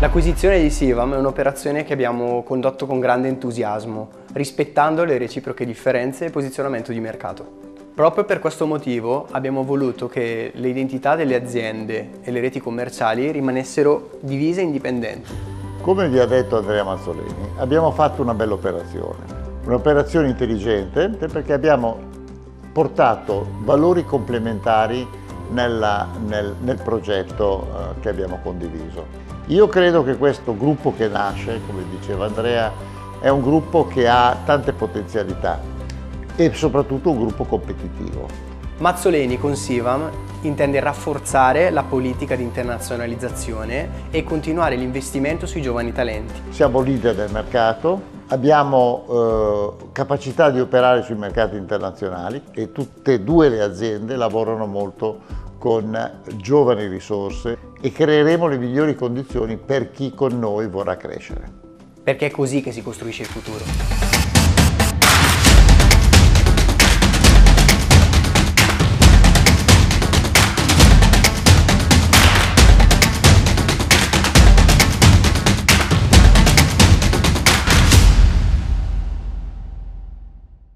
L'acquisizione di Sivam è un'operazione che abbiamo condotto con grande entusiasmo, rispettando le reciproche differenze e posizionamento di mercato. Proprio per questo motivo abbiamo voluto che le identità delle aziende e le reti commerciali rimanessero divise e indipendenti. Come vi ha detto Andrea Mazzoleni, abbiamo fatto una bella operazione, un'operazione intelligente perché abbiamo portato valori complementari nella, nel, nel, progetto eh, che abbiamo condiviso. Io credo che questo gruppo che nasce, come diceva Andrea, è un gruppo che ha tante potenzialità e soprattutto un gruppo competitivo. Mazzoleni con Sivam intende rafforzare la politica di internazionalizzazione e continuare l'investimento sui giovani talenti. Siamo leader del mercato, abbiamo eh, capacità di operare sui mercati internazionali e tutte e due le aziende lavorano molto con giovani risorse e creeremo le migliori condizioni per chi con noi vorrà crescere. Perché è così che si costruisce il futuro.